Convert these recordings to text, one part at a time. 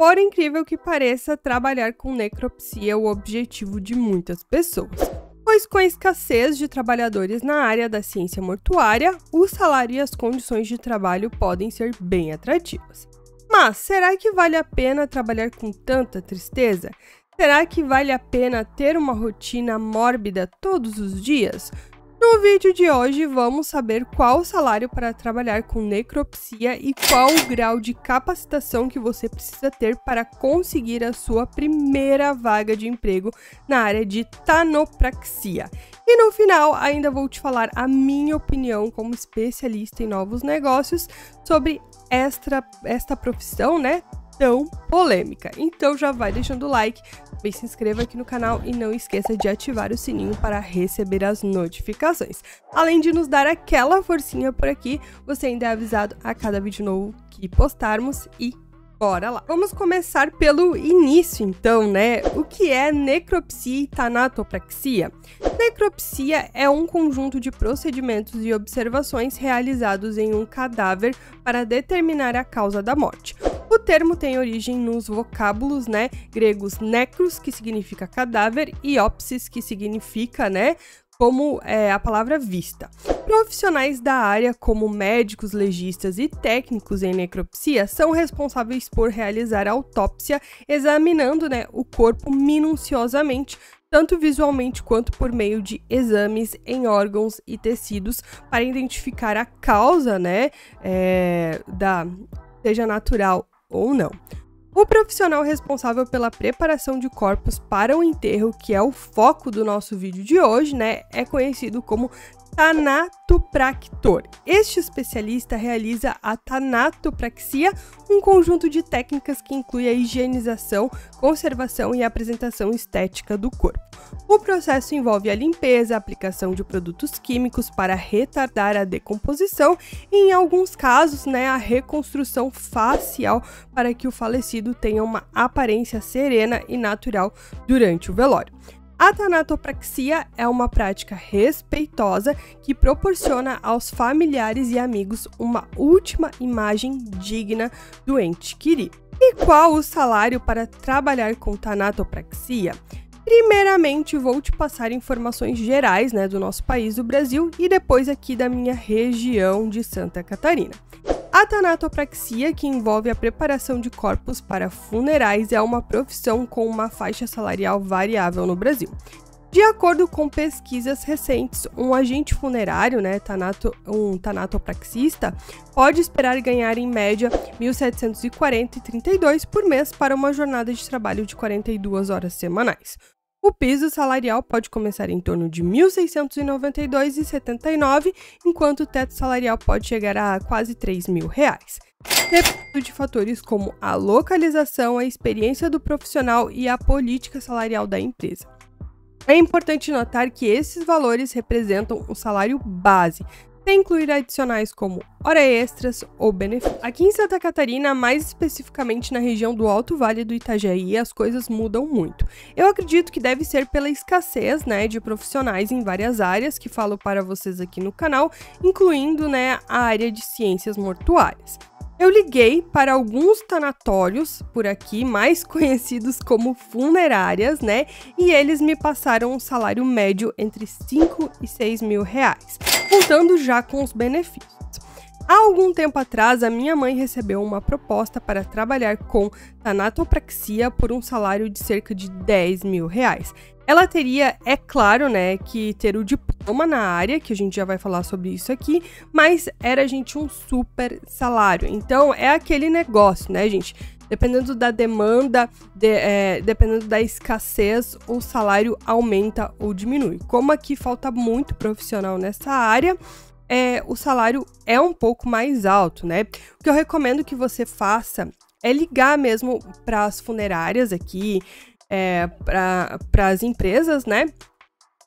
Por incrível que pareça, trabalhar com necropsia é o objetivo de muitas pessoas. Pois com a escassez de trabalhadores na área da ciência mortuária, o salário e as condições de trabalho podem ser bem atrativas. Mas será que vale a pena trabalhar com tanta tristeza? Será que vale a pena ter uma rotina mórbida todos os dias? No vídeo de hoje vamos saber qual o salário para trabalhar com necropsia e qual o grau de capacitação que você precisa ter para conseguir a sua primeira vaga de emprego na área de tanopraxia. E no final ainda vou te falar a minha opinião como especialista em novos negócios sobre esta, esta profissão, né? Tão polêmica. Então já vai deixando o like, também se inscreva aqui no canal e não esqueça de ativar o sininho para receber as notificações. Além de nos dar aquela forcinha por aqui, você ainda é avisado a cada vídeo novo que postarmos e Bora lá. Vamos começar pelo início, então, né? O que é necropsia e tanatopraxia? Necropsia é um conjunto de procedimentos e observações realizados em um cadáver para determinar a causa da morte. O termo tem origem nos vocábulos, né, gregos necros, que significa cadáver, e opsis, que significa, né, como é, a palavra vista. Profissionais da área, como médicos, legistas e técnicos em necropsia, são responsáveis por realizar a autópsia, examinando né, o corpo minuciosamente, tanto visualmente quanto por meio de exames em órgãos e tecidos, para identificar a causa né, é, da seja natural ou não. O profissional responsável pela preparação de corpos para o enterro, que é o foco do nosso vídeo de hoje, né, é conhecido como tanatopractor. Este especialista realiza a tanatopraxia, um conjunto de técnicas que inclui a higienização, conservação e apresentação estética do corpo. O processo envolve a limpeza, a aplicação de produtos químicos para retardar a decomposição e, em alguns casos, né, a reconstrução facial para que o falecido tenha uma aparência serena e natural durante o velório. A tanatopraxia é uma prática respeitosa que proporciona aos familiares e amigos uma última imagem digna do ente querido. E qual o salário para trabalhar com tanatopraxia? Primeiramente, vou te passar informações gerais né, do nosso país, do Brasil, e depois aqui da minha região de Santa Catarina. A tanatopraxia, que envolve a preparação de corpos para funerais, é uma profissão com uma faixa salarial variável no Brasil. De acordo com pesquisas recentes, um agente funerário, né, tanato, um tanatopraxista, pode esperar ganhar em média 1.740,32 por mês para uma jornada de trabalho de 42 horas semanais. O piso salarial pode começar em torno de R$ 1.692,79, enquanto o teto salarial pode chegar a quase 3.000 reais. Depende de fatores como a localização, a experiência do profissional e a política salarial da empresa. É importante notar que esses valores representam o salário base, sem incluir adicionais como hora extras ou benefícios. Aqui em Santa Catarina, mais especificamente na região do Alto Vale do Itajaí, as coisas mudam muito. Eu acredito que deve ser pela escassez, né, de profissionais em várias áreas que falo para vocês aqui no canal, incluindo, né, a área de ciências mortuárias. Eu liguei para alguns tanatórios por aqui, mais conhecidos como funerárias, né? E eles me passaram um salário médio entre 5 e 6 mil reais, contando já com os benefícios. Há algum tempo atrás, a minha mãe recebeu uma proposta para trabalhar com tanatopraxia por um salário de cerca de 10 mil reais. Ela teria, é claro, né, que ter o diploma na área, que a gente já vai falar sobre isso aqui, mas era, gente, um super salário. Então, é aquele negócio, né, gente? Dependendo da demanda, de, é, dependendo da escassez, o salário aumenta ou diminui. Como aqui falta muito profissional nessa área, é, o salário é um pouco mais alto, né? O que eu recomendo que você faça é ligar mesmo para as funerárias aqui, é, para as empresas, né?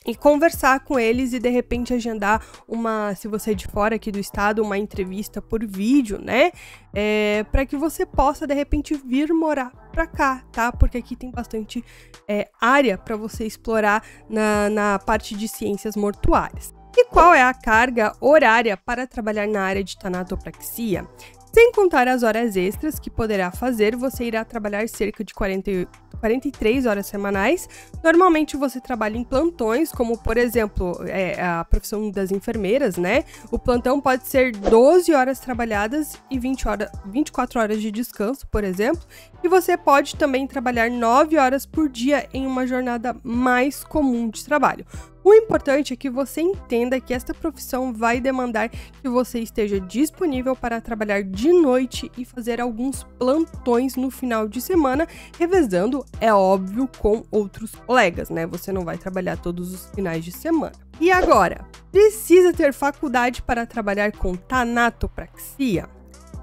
E conversar com eles e de repente agendar uma, se você é de fora aqui do estado, uma entrevista por vídeo, né? É, para que você possa de repente vir morar para cá, tá? Porque aqui tem bastante é, área para você explorar na, na parte de ciências mortuárias. E qual é a carga horária para trabalhar na área de tanatopraxia? Sem contar as horas extras que poderá fazer, você irá trabalhar cerca de 40, 43 horas semanais. Normalmente você trabalha em plantões, como por exemplo é, a profissão das enfermeiras, né? O plantão pode ser 12 horas trabalhadas e 20 hora, 24 horas de descanso, por exemplo. E você pode também trabalhar 9 horas por dia em uma jornada mais comum de trabalho. O importante é que você entenda que esta profissão vai demandar que você esteja disponível para trabalhar de noite e fazer alguns plantões no final de semana, revezando, é óbvio, com outros colegas, né? Você não vai trabalhar todos os finais de semana. E agora, precisa ter faculdade para trabalhar com tanatopraxia?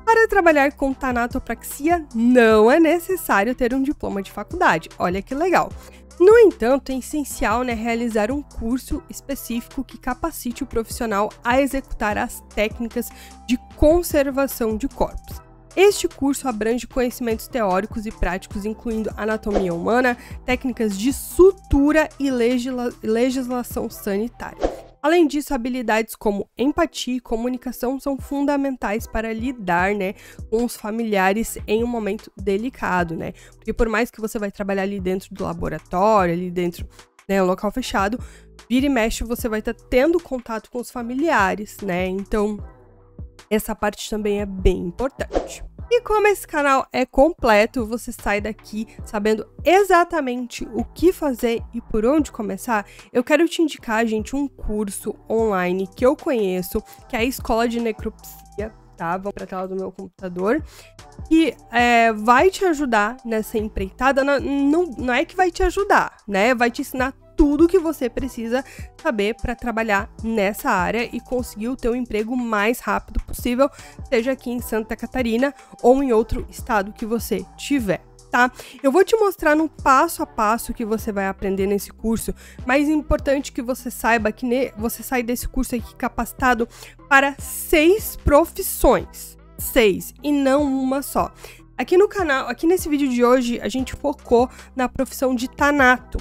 Para trabalhar com tanatopraxia, não é necessário ter um diploma de faculdade. Olha que legal. No entanto, é essencial né, realizar um curso específico que capacite o profissional a executar as técnicas de conservação de corpos. Este curso abrange conhecimentos teóricos e práticos, incluindo anatomia humana, técnicas de sutura e legisla legislação sanitária. Além disso, habilidades como empatia e comunicação são fundamentais para lidar, né, com os familiares em um momento delicado, né? Porque por mais que você vai trabalhar ali dentro do laboratório, ali dentro, né, local fechado, vira e mexe você vai estar tá tendo contato com os familiares, né? Então, essa parte também é bem importante. E como esse canal é completo, você sai daqui sabendo exatamente o que fazer e por onde começar, eu quero te indicar, gente, um curso online que eu conheço, que é a Escola de Necropsia, tá? Vou para a tela do meu computador. E é, vai te ajudar nessa empreitada. Não, não, não é que vai te ajudar, né? Vai te ensinar tudo que você precisa saber para trabalhar nessa área e conseguir o teu emprego mais rápido possível, seja aqui em Santa Catarina ou em outro estado que você tiver. Tá? Eu vou te mostrar no passo a passo que você vai aprender nesse curso, mas é importante que você saiba que você sai desse curso aqui capacitado para seis profissões. Seis, e não uma só. Aqui no canal, aqui nesse vídeo de hoje, a gente focou na profissão de tanato,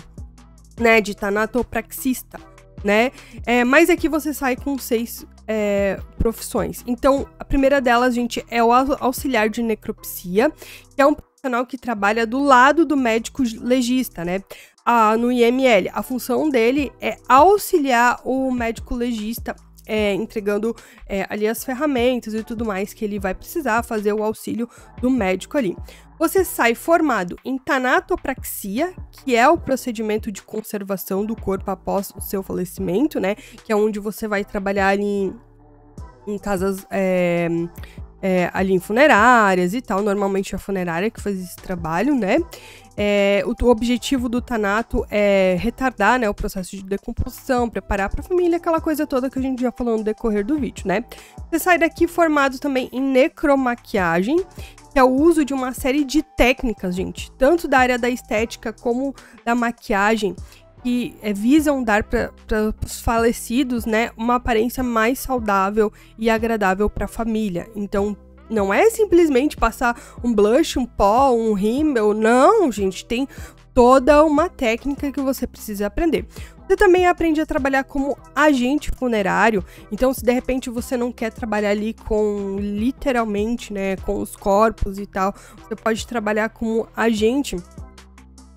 né, de tanatopraxista, né? É, mas aqui você sai com seis é, profissões. Então, a primeira delas, gente, é o auxiliar de necropsia, que é um profissional que trabalha do lado do médico legista, né? Ah, no IML. A função dele é auxiliar o médico legista é, entregando é, ali as ferramentas e tudo mais que ele vai precisar fazer o auxílio do médico ali. Você sai formado em tanatopraxia, que é o procedimento de conservação do corpo após o seu falecimento, né? Que é onde você vai trabalhar em, em casas é, é, ali em funerárias e tal. Normalmente é a funerária que faz esse trabalho, né? É, o, o, objetivo do Tanato é retardar né, o processo de decomposição, preparar para a família, aquela coisa toda que a gente já falou no decorrer do vídeo, né? Você sai daqui formado também em necromaquiagem, que é o uso de uma série de técnicas, gente, tanto da área da estética como da maquiagem, que é, visam dar para os falecidos, né, uma aparência mais saudável e agradável para a família. Então, não é simplesmente passar um blush, um pó, um rímel, não, gente, tem toda uma técnica que você precisa aprender. Você também aprende a trabalhar como agente funerário. Então, se de repente você não quer trabalhar ali com literalmente, né, com os corpos e tal, você pode trabalhar como agente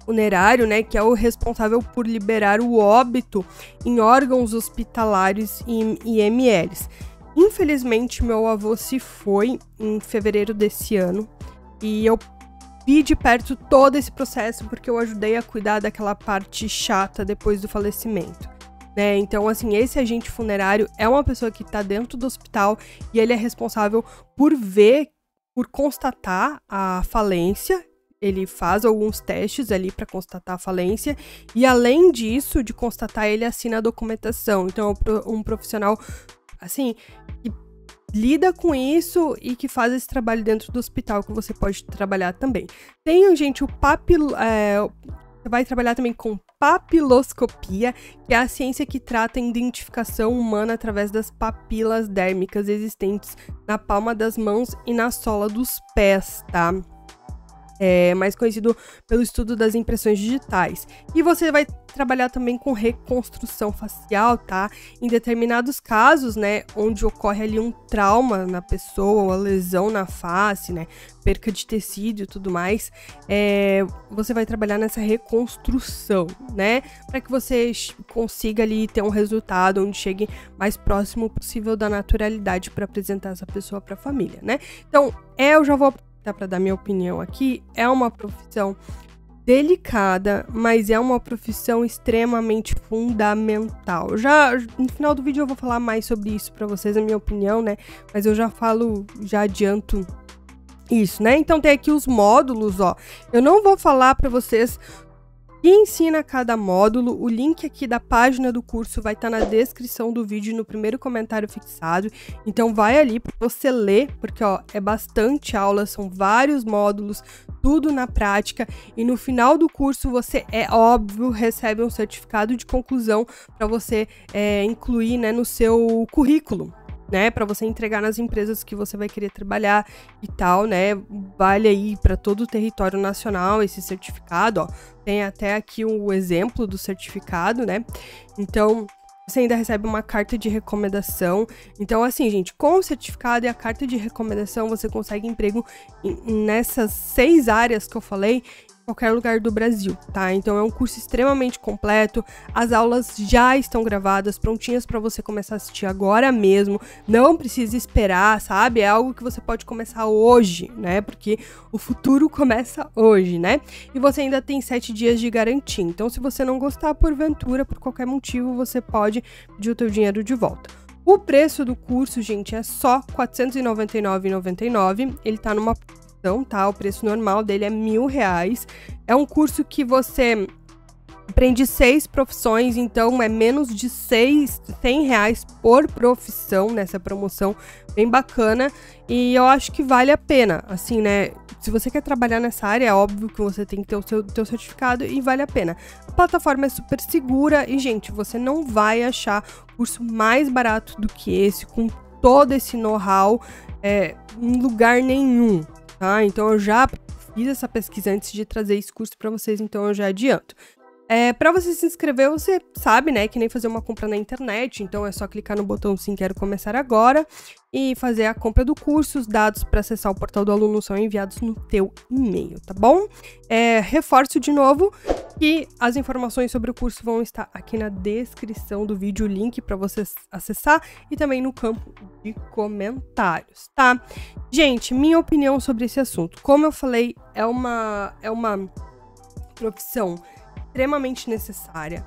funerário, né, que é o responsável por liberar o óbito em órgãos hospitalares e IMLs. Infelizmente, meu avô se foi em fevereiro desse ano e eu vi de perto todo esse processo porque eu ajudei a cuidar daquela parte chata depois do falecimento. Né? Então, assim, esse agente funerário é uma pessoa que está dentro do hospital e ele é responsável por ver, por constatar a falência. Ele faz alguns testes ali para constatar a falência e, além disso, de constatar, ele assina a documentação. Então, é um profissional, assim, que lida com isso e que faz esse trabalho dentro do hospital que você pode trabalhar também. Tem, gente, o papil... É, você vai trabalhar também com papiloscopia, que é a ciência que trata a identificação humana através das papilas dérmicas existentes na palma das mãos e na sola dos pés, tá? É mais conhecido pelo estudo das impressões digitais. E você vai trabalhar também com reconstrução facial, tá? Em determinados casos, né, onde ocorre ali um trauma na pessoa, uma lesão na face, né, perca de tecido e tudo mais, é, você vai trabalhar nessa reconstrução, né, para que você consiga ali ter um resultado onde chegue mais próximo possível da naturalidade para apresentar essa pessoa para a família, né? Então, é, eu já vou para dar minha opinião aqui, é uma profissão delicada, mas é uma profissão extremamente fundamental. Já no final do vídeo eu vou falar mais sobre isso para vocês, a minha opinião, né? Mas eu já falo, já adianto isso, né? Então tem aqui os módulos, ó. Eu não vou falar para vocês que ensina cada módulo. O link aqui da página do curso vai estar tá na descrição do vídeo no primeiro comentário fixado. Então vai ali para você ler, porque ó, é bastante aula, são vários módulos, tudo na prática e no final do curso você é óbvio recebe um certificado de conclusão para você é, incluir né, no seu currículo né, para você entregar nas empresas que você vai querer trabalhar e tal, né? Vale aí para todo o território nacional esse certificado, ó. Tem até aqui o exemplo do certificado, né? Então, você ainda recebe uma carta de recomendação. Então, assim, gente, com o certificado e a carta de recomendação, você consegue emprego nessas seis áreas que eu falei qualquer lugar do Brasil, tá? Então é um curso extremamente completo. As aulas já estão gravadas, prontinhas para você começar a assistir agora mesmo. Não precisa esperar, sabe? É algo que você pode começar hoje, né? Porque o futuro começa hoje, né? E você ainda tem sete dias de garantia. Então, se você não gostar porventura, por qualquer motivo, você pode pedir o teu dinheiro de volta. O preço do curso, gente, é só R$ 499,99. Ele tá numa então, tá? O preço normal dele é mil reais. É um curso que você aprende seis profissões, então é menos de seis, 100 reais por profissão nessa promoção, bem bacana. E eu acho que vale a pena, assim, né? Se você quer trabalhar nessa área, é óbvio que você tem que ter o seu, teu certificado e vale a pena. A plataforma é super segura e, gente, você não vai achar curso mais barato do que esse, com todo esse know-how, é, em lugar nenhum tá? Então eu já fiz essa pesquisa antes de trazer esse curso para vocês, então eu já adianto. É, para você se inscrever, você sabe, né, que nem fazer uma compra na internet, então é só clicar no botão sim, quero começar agora e fazer a compra do curso. Os dados para acessar o portal do aluno são enviados no teu e-mail, tá bom? É, reforço de novo que as informações sobre o curso vão estar aqui na descrição do vídeo, o link para você acessar e também no campo de comentários, tá? Gente, minha opinião sobre esse assunto. Como eu falei, é uma é uma profissão extremamente necessária.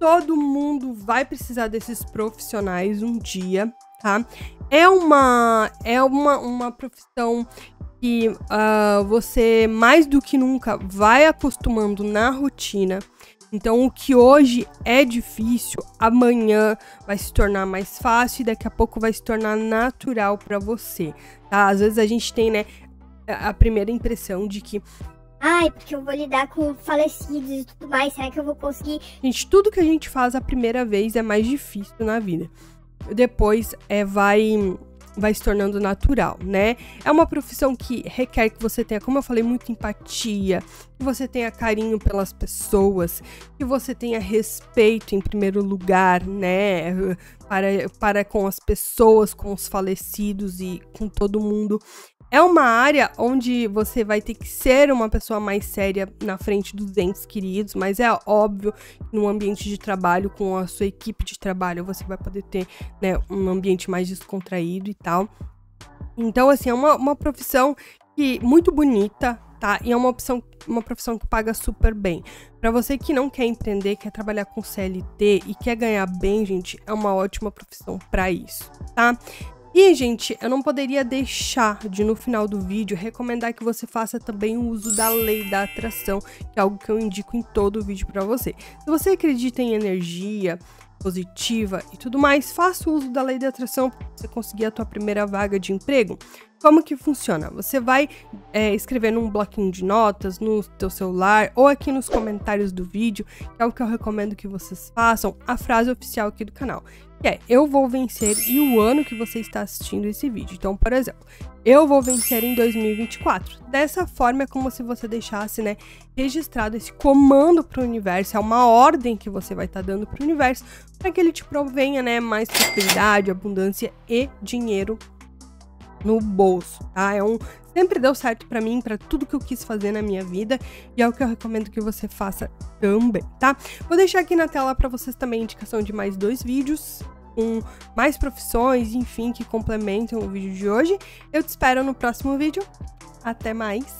Todo mundo vai precisar desses profissionais um dia, tá? É uma é uma, uma profissão que uh, você mais do que nunca vai acostumando na rotina. Então, o que hoje é difícil, amanhã vai se tornar mais fácil e daqui a pouco vai se tornar natural para você, tá? Às vezes a gente tem, né, a primeira impressão de que Ai, porque eu vou lidar com falecidos e tudo mais. Será que eu vou conseguir? Gente, tudo que a gente faz a primeira vez é mais difícil na vida. Depois é vai vai se tornando natural, né? É uma profissão que requer que você tenha, como eu falei, muita empatia, que você tenha carinho pelas pessoas, que você tenha respeito em primeiro lugar, né? Para, para com as pessoas, com os falecidos e com todo mundo. É uma área onde você vai ter que ser uma pessoa mais séria na frente dos entes queridos, mas é óbvio que no ambiente de trabalho, com a sua equipe de trabalho, você vai poder ter né, um ambiente mais descontraído e tal. Então, assim, é uma, uma profissão que muito bonita, tá? E é uma opção, uma profissão que paga super bem. Para você que não quer empreender, quer trabalhar com CLT e quer ganhar bem, gente, é uma ótima profissão para isso, tá? E, gente, eu não poderia deixar de, no final do vídeo, recomendar que você faça também o uso da lei da atração, que é algo que eu indico em todo o vídeo para você. Se você acredita em energia positiva e tudo mais, faça o uso da lei da atração para você conseguir a tua primeira vaga de emprego. Como que funciona? Você vai é, escrever num bloquinho de notas no teu celular ou aqui nos comentários do vídeo, que é o que eu recomendo que vocês façam, a frase oficial aqui do canal, que é eu vou vencer e o ano que você está assistindo esse vídeo. Então, por exemplo, eu vou vencer em 2024. Dessa forma é como se você deixasse, né, registrado esse comando para o universo, é uma ordem que você vai estar tá dando para o universo para que ele te provenha, né, mais prosperidade, abundância e dinheiro no bolso, tá? É um sempre deu certo para mim, para tudo que eu quis fazer na minha vida, e é o que eu recomendo que você faça também, tá? Vou deixar aqui na tela para vocês também a indicação de mais dois vídeos com mais profissões, enfim, que complementam o vídeo de hoje. Eu te espero no próximo vídeo. Até mais!